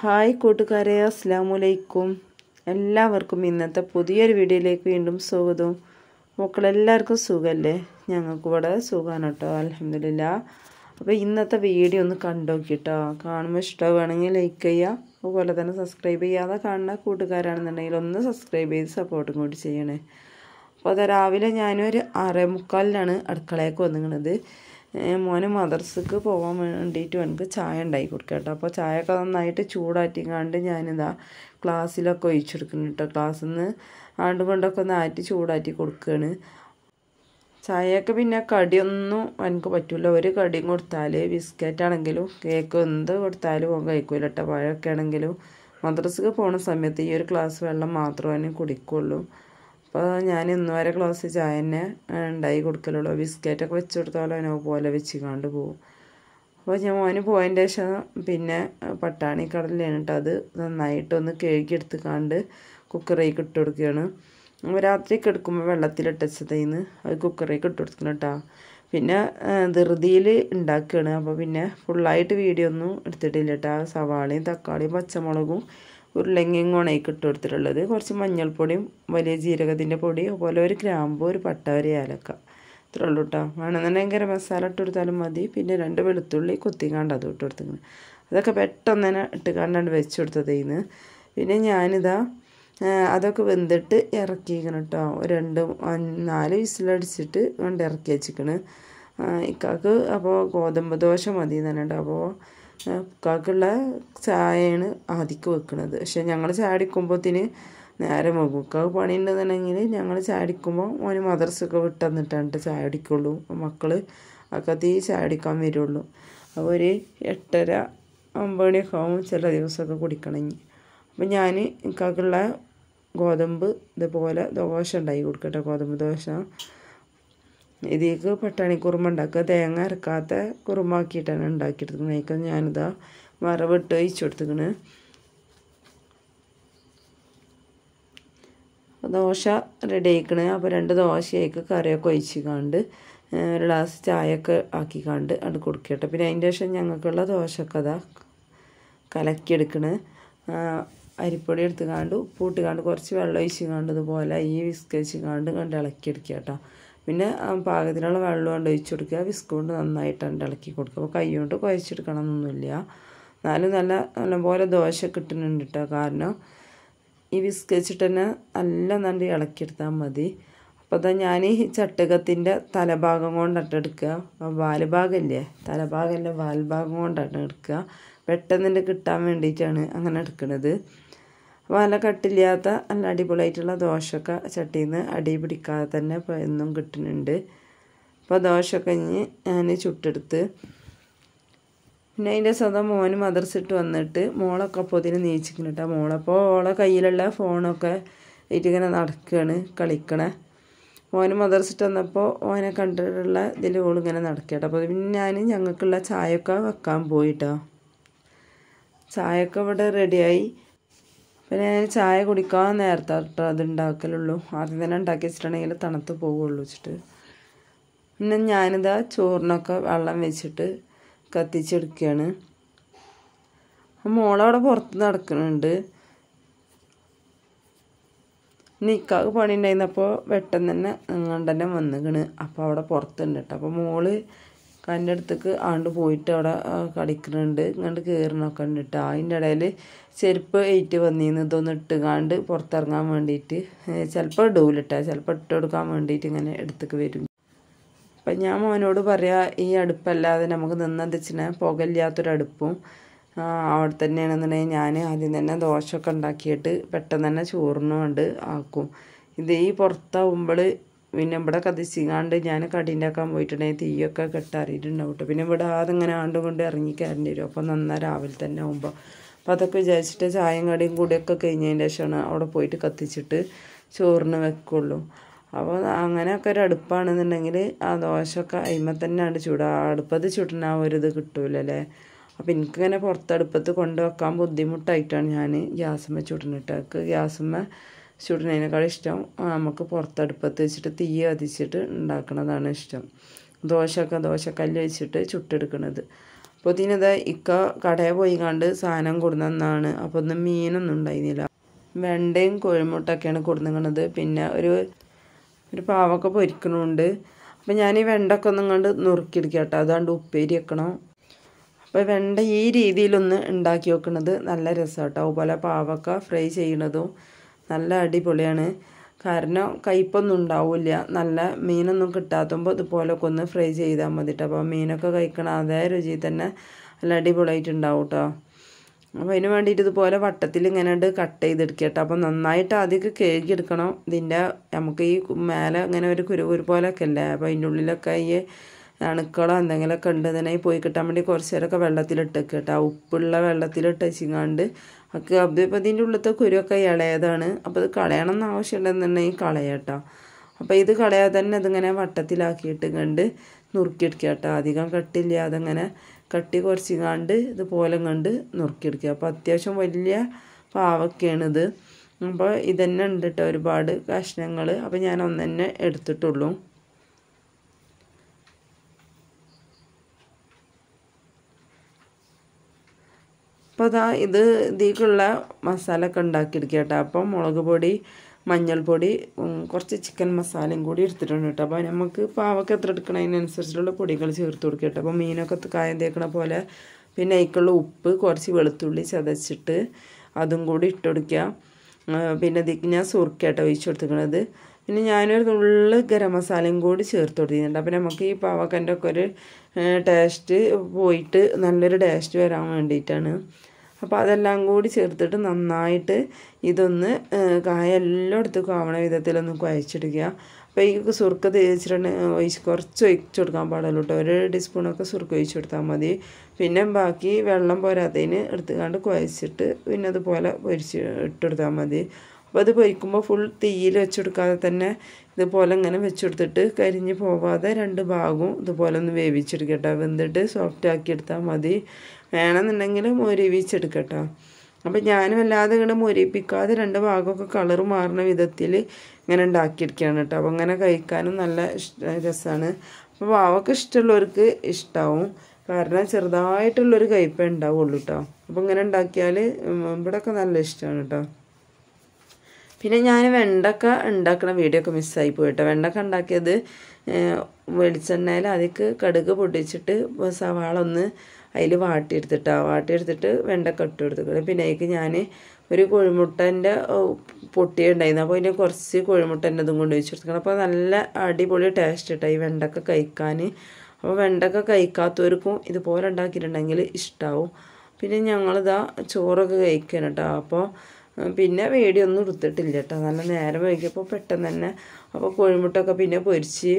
Hi കൂട്ടുകാരെ അസ്സാം വലൈക്കും എല്ലാവർക്കും ഇന്നത്തെ പുതിയൊരു വീഡിയോയിലേക്ക് വീണ്ടും സ്വാഗതം. മക്കളെല്ലാവർക്കും സുഖമല്ലേ ഞങ്ങൾക്ക് ഇവിടെ സുഖമാണ് കേട്ടോ അലഹമില്ല അപ്പോൾ ഇന്നത്തെ വീഡിയോ ഒന്ന് കണ്ടോക്കി കേട്ടോ കാണുമ്പോൾ ഇഷ്ടമാണെങ്കിൽ ലൈക്ക് ചെയ്യുക അതുപോലെ തന്നെ സബ്സ്ക്രൈബ് ചെയ്യാതെ കാണുന്ന കൂട്ടുകാരാണെന്നുണ്ടെങ്കിൽ ഒന്ന് സബ്സ്ക്രൈബ് ചെയ്ത് സപ്പോർട്ടും കൂടി ചെയ്യണേ. അപ്പോൾ അത് രാവിലെ ഞാനൊരു ആറേ മുക്കാലിലാണ് അടുക്കളയൊക്കെ വന്നിങ്ങണത്. മോന് മദർസക്ക് പോകാൻ വേണ്ടിയിട്ട് എനിക്ക് ചായ ഉണ്ടാക്കി കൊടുക്കുക കേട്ടോ. അപ്പോൾ ചായയൊക്കെ നന്നായിട്ട് ചൂടാറ്റിക്കാണ്ട് ഞാനിതാ ക്ലാസ്സിലൊക്കെ ഒഴിച്ചെടുക്കുന്നു കേട്ടോ. ക്ലാസ്സിൽ നിന്ന് ആണ്ട് കൊണ്ടൊക്കെ ഒന്ന് ആറ്റി ചൂടാറ്റി കൊടുക്കുകയാണ് ചായയൊക്കെ പിന്നെ കടിയൊന്നും എനിക്ക് പറ്റില്ല ഒരു കടിയും കൊടുത്താൽ ബിസ്ക്കറ്റ് ആണെങ്കിലും കേക്ക് എന്ത് കൊടുത്താലും ഓൻ കഴിക്കൂല കേട്ടോ. പഴമൊക്കെ ആണെങ്കിലും മദ്രസക്ക് പോണ സമയത്ത് ഈ ഒരു ക്ലാസ് വെള്ളം മാത്രമേ കുടിക്കുള്ളൂ. അപ്പോൾ ഞാൻ ഇന്ന് വരെ ഗ്ലാസ് ചായ തന്നെ ഉണ്ടായി കൊടുക്കലുള്ളൂ. ബിസ്ക്കറ്റൊക്കെ വെച്ച് കൊടുത്താലും അതിനെ പോലെ വെച്ച് കണ്ട് പോകും അപ്പോൾ ഞാൻ മോന് പോയതിന്റെ ശേഷം പിന്നെ പട്ടാണി കടലാണ് കേട്ടോ അത് നന്നായിട്ടൊന്ന് കഴുകിയെടുത്ത് കണ്ട് കുക്കറിലേക്ക് ഇട്ട് കൊടുക്കുകയാണ് രാത്രി കിടക്കുമ്പോൾ വെള്ളത്തിലിട്ടച്ചതേന്ന് അത് കുക്കറിലേക്ക് ഇട്ട് കൊടുക്കണം കേട്ടോ പിന്നെ ധൃതിയിൽ ഉണ്ടാക്കുകയാണ് അപ്പോൾ പിന്നെ ഫുള്ളായിട്ട് വീഡിയോ ഒന്നും എടുത്തിട്ടില്ല കേട്ടോ സവാളയും തക്കാളിയും പച്ചമുളകും ഉരുളങ്ങിയും കൊണയ്ക്ക് ഇട്ട് കൊടുത്തിട്ടുള്ളത്. കുറച്ച് മഞ്ഞൾപ്പൊടിയും വലിയ ജീരകത്തിന്റെ പൊടി അതുപോലെ ഒരു ഗ്രാമ്പു ഒരു പട്ട ഒരു ഏലക്ക. ഇത്രേ ഉള്ളൂ കേട്ടോ വേണമെന്നുണ്ടെങ്കിൽ ഗരം മസാല ഇട്ട് കൊടുത്താലും മതി. പിന്നെ രണ്ട് വെളുത്തുള്ളി കുത്തിക്കാണ്ട് അത് ഇട്ട് കൊടുത്തിങ്ങനെ അതൊക്കെ പെട്ടെന്ന് തന്നെ ഇട്ട് കണ്ടാണ്ട് വെച്ച് കൊടുത്തതേന്ന് പിന്നെ ഞാനിതാ അതൊക്കെ വെന്തിട്ട് ഇറക്കിക്കണം കേട്ടോ രണ്ട് നാല് വിസിലടിച്ചിട്ട് കൊണ്ട് ഇറക്കി വെച്ചിക്കണ് ഇക്കാക്ക് അപ്പോൾ ഗോതമ്പ് ദോശ മതി തന്നെ അപ്പോൾ ഇക്കാക്കുള്ള ചായയാണ് ആദ്യക്ക് വെക്കുന്നത് പക്ഷെ ഞങ്ങൾ ചാടിക്കുമ്പോഴത്തിന് നേരെ പോകും. ഇക്കാക്ക് പണിയുണ്ടെന്നുണ്ടെങ്കിൽ ഞങ്ങൾ ചാടിക്കുമ്പോൾ ഓന് മദർസൊക്കെ വിട്ടന്നിട്ടാണ് ചായ അടിക്കുള്ളൂ മക്കൾ അക്കത്തി ചായ അടിക്കാൻ വരുള്ളൂ. അപ്പോൾ ഒരു എട്ടര ഒമ്പത് മണിയൊക്കെ ആവും ചില ദിവസമൊക്കെ കുടിക്കണമെങ്കിൽ അപ്പം ഞാൻ ഇക്കാക്കുള്ള ഗോതമ്പ് ഇതുപോലെ ദോശ ഉണ്ടാക്കി കൊടുക്കട്ടെ. ഗോതമ്പ് ദോശ. ഇതിലേക്ക് പട്ടാണി കുറുമ ഉണ്ടാക്കുക. തേങ്ങ അരക്കാത്ത കുറുമാക്കിയിട്ടാണ് ഉണ്ടാക്കിയെടുക്കുന്നത്. അതിൽ ഞാനിതാ വറവിട്ട് ഒഴിച്ചു കൊടുത്തിക്കണ് ദോശ റെഡി ആയിക്കണ്. അപ്പോൾ രണ്ട് ദോശയൊക്കെ കറിയൊക്കെ ഒഴിച്ച് കണ്ട് ഒരു ഗ്ലാസ് ചായയൊക്കെ ആക്കി കണ്ട് അത് കൊടുക്കട്ടെ. പിന്നെ അതിന്റെ ശേഷം ഞങ്ങൾക്കുള്ള ദോശയൊക്കെ അതാ കലക്കിയെടുക്കണ്. അരിപ്പൊടി എടുത്ത് കാണ്ട് ഉപ്പിട്ട് കാണ്ട് കുറച്ച് വെള്ളം ഒഴിച്ച് കാണ്ട് ഇതുപോലെ ഈ വിസ്ക് വെച്ച് കാണ്ട് കണ്ട് ഇളക്കിയെടുക്കുക കേട്ടോ. പിന്നെ പാകത്തിനുള്ള വെള്ളം കൊണ്ട് ഒഴിച്ച് കൊടുക്കുക. വിസ്ക് കൊണ്ട് നന്നായിട്ട് ഇളക്കി കൊടുക്കുക. അപ്പോൾ കൈ കൊണ്ട് കുഴച്ചെടുക്കണം എന്നൊന്നുമില്ല എന്നാലും നല്ല നല്ലപോലെ ദോശ കിട്ടുന്നുണ്ട് കേട്ടോ കാരണം ഈ വിസ്ക് വെച്ചിട്ട് തന്നെ നല്ല നല്ല ഇളക്കിയെടുത്താൽ മതി. അപ്പോൾ അതാ ഞാൻ ഈ ചട്ടകത്തിന്റെ തലഭാഗം കൊണ്ടിട്ടെടുക്കുക എടുക്കുക. വാൽഭാഗമില്ലേ തലഭാഗമല്ല വാൽഭാഗം കൊണ്ടാണ് എടുക്കുക. പെട്ടെന്ന് കിട്ടാൻ വേണ്ടിയിട്ടാണ് അങ്ങനെ എടുക്കുന്നത് നല്ല കട്ടില്ലാത്ത നല്ല അടിപൊളിയായിട്ടുള്ള ദോശയൊക്കെ ചട്ടിയിൽ നിന്ന് അടി പിടിക്കാതെ തന്നെ എന്നും കിട്ടുന്നുണ്ട്. അപ്പോൾ ദോശയൊക്കെ ഞാൻ ചുട്ടെടുത്ത് പിന്നെ അതിന്റെ സ്വന്തം മോന് മദർസിട്ട് വന്നിട്ട് മോളൊക്കെ അപ്പോൾ ഇതിന് നീച്ചിക്കണം കേട്ടോ മോളപ്പോൾ ഓളെ കയ്യിലുള്ള ഫോണൊക്കെ ഇട്ടിങ്ങനെ നടക്കുകയാണ് കളിക്കണേ. മോന് മദർസിട്ട് വന്നപ്പോൾ ഓനെ കണ്ടിട്ടുള്ള ഇതിൽ ഓളിങ്ങനെ നടക്കട്ടോ അപ്പോൾ പിന്നെ ഞാൻ ഞങ്ങൾക്കുള്ള ചായയൊക്കെ വെക്കാൻ പോയിട്ടോ ചായയൊക്കെ ഇവിടെ റെഡിയായി പിന്നെ ഞാൻ ചായ കുടിക്കാൻ നേരത്തെ കേട്ടോ അത് ഉണ്ടാക്കലുള്ളൂ ആദ്യം തന്നെ ഉണ്ടാക്കി വെച്ചിട്ടുണ്ടെങ്കിൽ തണുത്ത് പോവുള്ളൂ വെച്ചിട്ട്. പിന്നെ ഞാനിതാ ചോറിനൊക്കെ വെള്ളം വെച്ചിട്ട് കത്തിച്ചെടുക്കുകയാണ് മോളവിടെ പുറത്ത് നടക്കുന്നുണ്ട് നിക്കാക്ക് പണി ഉണ്ടായിരുന്നപ്പോൾ പെട്ടെന്ന് തന്നെ അങ്ങോട്ട് തന്നെ വന്നിക്കണ്. അപ്പോൾ അവിടെ പുറത്തുണ്ട് കേട്ടോ അപ്പോൾ മോൾ കന്റെ അടുത്തേക്ക് ആണ്ട് പോയിട്ട് അവിടെ കളിക്കുന്നുണ്ട് ഇങ്ങോട്ട് കയറണൊക്കെ ഉണ്ട് കേട്ടോ അതിന്റെ ഇടയിൽ ചെരുപ്പ് ഏറ്റ് വന്നിന്ന് ഇതൊന്ന് ഇട്ടുകാണ്ട് പുറത്തിറങ്ങാൻ വേണ്ടിയിട്ട്. ചിലപ്പോൾ ഇടൂലിട്ടാ. ചിലപ്പോൾ ഇട്ട് കൊടുക്കാൻ വേണ്ടിയിട്ട് ഇങ്ങനെ എടുത്തേക്ക് വരും. അപ്പം ഞാൻ മോനോട് പറയാം ഈ അടുപ്പല്ലാതെ നമുക്ക് നിന്നെന്തിച്ചിനെ പുകയില്ലാത്തൊരടുപ്പും അവിടെ തന്നെയാണെന്നുണ്ടെങ്കിൽ ഞാൻ ആദ്യം തന്നെ ദോശയൊക്കെ ഉണ്ടാക്കിയിട്ട് പെട്ടെന്ന് തന്നെ ചോറിനും കൊണ്ട് ആക്കും. ഇത് ഈ പുറത്താവുമ്പോൾ പിന്നെ ഇവിടെ കതിച്ചിങ്ങാണ്ട് ഞാൻ കടീന്റെക്കാൻ പോയിട്ടുണ്ടെങ്കിൽ തീയൊക്കെ കെട്ടാറിയിട്ടുണ്ടാവും കേട്ടോ പിന്നെ ഇവിടെ അതിങ്ങനെ ആണ്ടും കൊണ്ട് ഇറങ്ങി കയറേണ്ടി വരും. അപ്പോൾ നന്നായി രാവിലെ തന്നെ ആകുമ്പോൾ അപ്പോൾ അതൊക്കെ വിചാരിച്ചിട്ട് ചായയും കടിയും കൂടിയൊക്കെ കഴിഞ്ഞതിന്റെ ശേഷമാണ് അവിടെ പോയിട്ട് കത്തിച്ചിട്ട് ചോറിന് വെക്കുള്ളൂ. അപ്പോൾ അങ്ങനെയൊക്കെ ഒരു അടുപ്പാണെന്നുണ്ടെങ്കിൽ ആ ദോശയൊക്കെ അയിമ തന്നെയാണ് ചൂടുക ആ അടുപ്പത്ത് ചുടണ ആ ഒരു കിട്ടൂലല്ലേ? അപ്പോൾ എനിക്കിങ്ങനെ പുറത്തടുപ്പത്ത് കൊണ്ടുവെക്കാൻ ബുദ്ധിമുട്ടായിട്ടാണ് ഞാൻ ഗ്യാസുമ്മ ചുടനിട്ടേക്ക് ഗ്യാസുമ്മ ചുടുന്നതിനേക്കാൾ ഇഷ്ടം നമുക്ക് പുറത്തടുപ്പത്ത് വെച്ചിട്ട് തീ കത്തിച്ചിട്ട് ഉണ്ടാക്കുന്നതാണ് ഇഷ്ടം. ദോശയൊക്കെ ദോശക്കല്ല് വെച്ചിട്ട് ചുട്ടെടുക്കുന്നത് അപ്പോൾ ഇതിനത് ഇക്ക കടയിൽ പോയി കണ്ട് സാധനം കൊടുന്നെന്നാണ്. അപ്പോൾ ഒന്നും മീനൊന്നും ഉണ്ടായിരുന്നില്ല. വെണ്ടയും കോഴിമുട്ടൊക്കെയാണ് കൊടുന്നിങ്ങണത്. പിന്നെ ഒരു ഒരു പാവൊക്കെ പൊരിക്കണുണ്ട്. അപ്പം ഞാൻ ഈ വെണ്ടൊക്കെ ഒന്നും കണ്ട് നുറുക്കിയെടുക്കുക കേട്ടോ അതുകൊണ്ട് ഉപ്പേരി വെക്കണം. അപ്പോൾ വെണ്ട ഈ രീതിയിലൊന്ന് ഉണ്ടാക്കി വെക്കുന്നത് നല്ല രസമാണ് കേട്ടോ അതുപോലെ പാവക്ക ഫ്രൈ ചെയ്യണതും നല്ല അടിപൊളിയാണ്. കാരണം കയ്പൊന്നും ഉണ്ടാവില്ല. നല്ല മീനൊന്നും കിട്ടാത്തുമ്പോൾ ഇതുപോലൊക്കെ ഒന്ന് ഫ്രൈ ചെയ്താൽ മതി കേട്ടോ അപ്പോൾ മീനൊക്കെ കഴിക്കണം അതേ രുചി തന്നെ നല്ല അടിപൊളിയായിട്ടുണ്ടാവും കേട്ടോ അപ്പോൾ അതിന് വേണ്ടിയിട്ട് ഇതുപോലെ വട്ടത്തിൽ ഇങ്ങനെ ഉണ്ട് കട്ട് ചെയ്തെടുക്കുക കേട്ടോ അപ്പോൾ നന്നായിട്ട് ആദ്യമൊക്കെ കേക്ക് എടുക്കണം. ഇതിന്റെ നമുക്ക് ഈ മേലെ ഇങ്ങനെ ഒരു കുരുകുരു കുരു പോലെയൊക്കെ അല്ലേ? അപ്പോൾ അതിന്റെ ഉള്ളിലൊക്കെ ഈ അണുക്കളോ എന്തെങ്കിലുമൊക്കെ ഉണ്ട് തന്നെ പോയി കിട്ടാൻ വേണ്ടി കുറച്ച് നേരമൊക്കെ വെള്ളത്തിലിട്ട് കേട്ടോ. ഉപ്പുള്ള വെള്ളത്തിലിട്ട് വെച്ചിങ്ങാണ്ട് ഒക്കെ അത് ഇപ്പോൾ ഇതിന്റെ ഉള്ളിലത്തെ കുരുവൊക്കെ ഇളയതാണ്. അപ്പോൾ ഇത് കളയണം എന്ന് ആവശ്യമുണ്ടെന്നുണ്ടെങ്കിൽ കളയാട്ടോ അപ്പോൾ ഇത് കളയാതെ തന്നെ ഇതിങ്ങനെ വട്ടത്തിലാക്കിയിട്ട് കണ്ട് നുറുക്കിയെടുക്കുക കേട്ടോ. അധികം കട്ടില്ലാതെ അതങ്ങനെ കട്ടി കുറച്ച് കണ്ട് ഇതുപോലെ കണ്ട് നുറുക്കിയെടുക്കുക. അപ്പോൾ അത്യാവശ്യം വലിയ പാവൊക്കെയാണിത് അപ്പോൾ ഇതന്നെ ഉണ്ട് കേട്ടോ ഒരുപാട് കഷ്ണങ്ങൾ അപ്പോൾ ഞാൻ ഒന്നെന്നെ എടുത്തിട്ടുള്ളൂ. അപ്പോൾ അതാ ഇത് ഇതിലേക്കുള്ള മസാല ഒക്കെ ഉണ്ടാക്കിയെടുക്കുക കേട്ടോ അപ്പം മുളക് പൊടി മഞ്ഞൾപ്പൊടി കുറച്ച് ചിക്കൻ മസാലയും കൂടി എടുത്തിട്ടുണ്ട് കേട്ടോ. അപ്പോൾ നമുക്ക് പാവൊക്കെ എത്ര എടുക്കണം? അതിനനുസരിച്ചുള്ള പൊടികൾ ചേർത്ത് കൊടുക്കുക കേട്ടോ അപ്പോൾ മീനൊക്കെ കായം തേക്കണ പോലെ പിന്നെ അതിലേക്കുള്ള ഉപ്പ് കുറച്ച് വെളുത്തുള്ളി ചതച്ചിട്ട് അതും കൂടി ഇട്ട് കൊടുക്കുക. പിന്നെ ഇതിക്ക് ഞാൻ സുർക്കയാട്ടോ ഒഴിച്ച് കൊടുത്തിരിക്കണത് പിന്നെ ഞാനൊരു നുള്ള് ഗരം മസാലയും കൂടി ചേർത്ത് കൊടുത്തിട്ടുണ്ട്. അപ്പോൾ നമുക്ക് ഈ പാവക്കന്റെ ഒക്കെ ഒരു ടേസ്റ്റ് പോയിട്ട് നല്ലൊരു ടേസ്റ്റ് വരാൻ വേണ്ടിയിട്ടാണ്. അപ്പോൾ അതെല്ലാം കൂടി ചേർത്തിട്ട് നന്നായിട്ട് ഇതൊന്ന് കായ എല്ലായിടത്തേക്കും ആവണ വിധത്തിലൊന്ന് കുഴച്ചെടുക്കുക. അപ്പോൾ ഈ സുർക്ക തേച്ചിട്ടുണ്ടെങ്കിൽ ഒഴിച്ച് കുറച്ച് ഒഴിച്ച് കൊടുക്കാൻ പാടുള്ളൂ കേട്ടോ ഒരു ടീസ്പൂണൊക്കെ സുർക്ക ഒഴിച്ച് കൊടുത്താൽ മതി. പിന്നെ ബാക്കി വെള്ളം പോരാത്തതിന് എടുത്തുകൊണ്ട് കുഴച്ചിട്ട് പിന്നെ അതുപോലെ പൊരിച്ച് ഇട്ടെടുത്താൽ മതി. അപ്പോൾ അത് പൊരിക്കുമ്പോൾ ഫുൾ തീയിൽ വെച്ചെടുക്കാതെ തന്നെ ഇതുപോലെ ഇങ്ങനെ വെച്ചെടുത്തിട്ട് കരിഞ്ഞ് പോവാതെ രണ്ട് ഭാഗവും ഇതുപോലെ ഒന്ന് വേവിച്ചെടുക്കട്ടെ വെന്തിട്ട് സോഫ്റ്റ് ആക്കി എടുത്താൽ മതി. വേണമെന്നുണ്ടെങ്കിൽ മൊരിവിച്ചെടുക്കട്ടോ. അപ്പം ഞാനും അല്ലാതെ ഇങ്ങനെ മുരിപ്പിക്കാതെ രണ്ട് ഭാഗമൊക്കെ കളർ മാറുന്ന വിധത്തിൽ ഇങ്ങനെ ഉണ്ടാക്കിയെടുക്കുകയാണ് കേട്ടോ. അപ്പോൾ അങ്ങനെ കഴിക്കാനും നല്ല രസമാണ് അപ്പോൾ പാവൊക്കെ ഇഷ്ടമുള്ളവർക്ക് ഇഷ്ടമാവും കാരണം ചെറുതായിട്ടുള്ളൊരു കയ്പേ ഉണ്ടാവുള്ളൂ കേട്ടോ. അപ്പോൾ ഇങ്ങനെ ഉണ്ടാക്കിയാൽ ഇവിടെയൊക്കെ നല്ല ഇഷ്ടമാണ് കേട്ടോ. പിന്നെ ഞാൻ വെണ്ടക്ക ഉണ്ടാക്കുന്ന വീഡിയോ ഒക്കെ മിസ്സായി പോയിട്ടോ വെണ്ടക്ക ഉണ്ടാക്കിയത് വെളിച്ചെണ്ണയിൽ അതിക്ക് കടുക് പൊട്ടിച്ചിട്ട് സവാള ഒന്ന് അതിൽ വാട്ടിയെടുത്തിട്ടാ വാട്ടിയെടുത്തിട്ട് വെണ്ടക്ക ഇട്ട് കൊടുത്തിട്ട് പിന്നെ അതിക്ക് ഞാൻ ഒരു കോഴിമുട്ടന്റെ പൊട്ടിയുണ്ടായിരുന്നു. അപ്പോൾ അതിന്റെ കുറച്ച് കോഴിമുട്ടന്റെ ഇതും കൊണ്ട് വെച്ച് കൊടുക്കണം അപ്പോൾ നല്ല അടിപൊളി ടേസ്റ്റ് ഇട്ടായി വെണ്ടക്ക കഴിക്കാൻ അപ്പോൾ വെണ്ടക്ക കഴിക്കാത്തവർക്കും ഇതുപോലെ ഉണ്ടാക്കിയിട്ടുണ്ടെങ്കിൽ ഇഷ്ടമാവും പിന്നെ ഞങ്ങളിതാ ചോറൊക്കെ കഴിക്കണം കേട്ടോ അപ്പോൾ പിന്നെ വേടിയൊന്നും എടുത്തിട്ടില്ല കേട്ടോ. നല്ല നേരം വൈകിയപ്പോൾ പെട്ടെന്ന് തന്നെ അപ്പോൾ കോഴിമുട്ടൊക്കെ പിന്നെ പൊരിച്ച്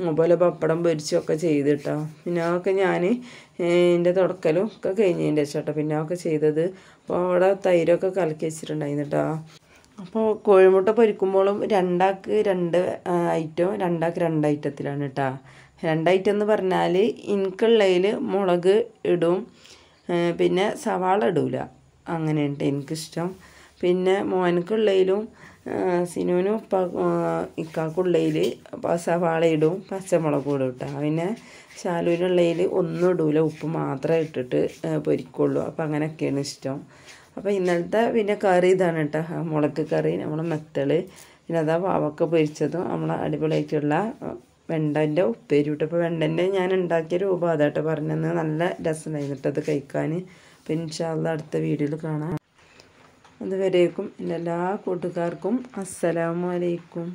അതുപോലെ പപ്പടം പൊരിച്ചൊക്കെ ചെയ്ത് കേട്ടോ. പിന്നെ അതൊക്കെ ഞാൻ എന്റെ തുടക്കലും ഒക്കെ കഴിഞ്ഞതിന്റെ ചേട്ടാ പിന്നെ അതൊക്കെ ചെയ്തത്. അപ്പോൾ അവിടെ തൈരൊക്കെ കലക്കി വെച്ചിട്ടുണ്ടായിരുന്നു കേട്ടോ. അപ്പോൾ കോഴിമുട്ട പൊരിക്കുമ്പോഴും രണ്ടാക്ക് രണ്ട് ഐറ്റം രണ്ടാക്ക് രണ്ട് ഐറ്റത്തിലാണ് കേട്ടോ. രണ്ട് ഐറ്റം എന്ന് പറഞ്ഞാൽ എനിക്കുള്ളതിൽ മുളക് ഇടും പിന്നെ സവാള ഇടൂല. അങ്ങനെയുണ്ട് എനിക്കിഷ്ടം. പിന്നെ മോനക്കുള്ളതിലും സിനുവിനും ഇക്കാക്കുള്ളതിൽ സവാള ഇടും പച്ചമുളക് ഇടും ഇട്ടാൽ പിന്നെ ശാലുവിനുള്ളതിൽ ഒന്നും ഇടൂല ഉപ്പ് മാത്രമേ ഇട്ടിട്ട് പൊരിക്കുള്ളൂ. അപ്പോൾ അങ്ങനെയൊക്കെയാണ് ഇഷ്ടം. അപ്പോൾ ഇന്നലത്തെ പിന്നെ കറി ഇതാണ് കേട്ടോ മുളക് കറി നമ്മൾ മെത്തൾ പിന്നെ അതാ പാവക്ക പൊരിച്ചതും നമ്മളെ അടിപൊളിയായിട്ടുള്ള വെണ്ടന്റെ ഉപ്പേരി വിട്ടു അപ്പോൾ വെണ്ടന്റെ ഞാൻ ഉണ്ടാക്കിയ രൂപം അതാട്ടോ പറഞ്ഞത്. നല്ല രസമായിരുന്നു കേട്ടോ അത് കഴിക്കാൻ ഇൻഷാല്ല അടുത്ത വീഡിയോയിൽ കാണാം. അതുവരേക്കും എല്ലാ കൂട്ടുകാർക്കും അസ്സലാമു അലൈക്കും.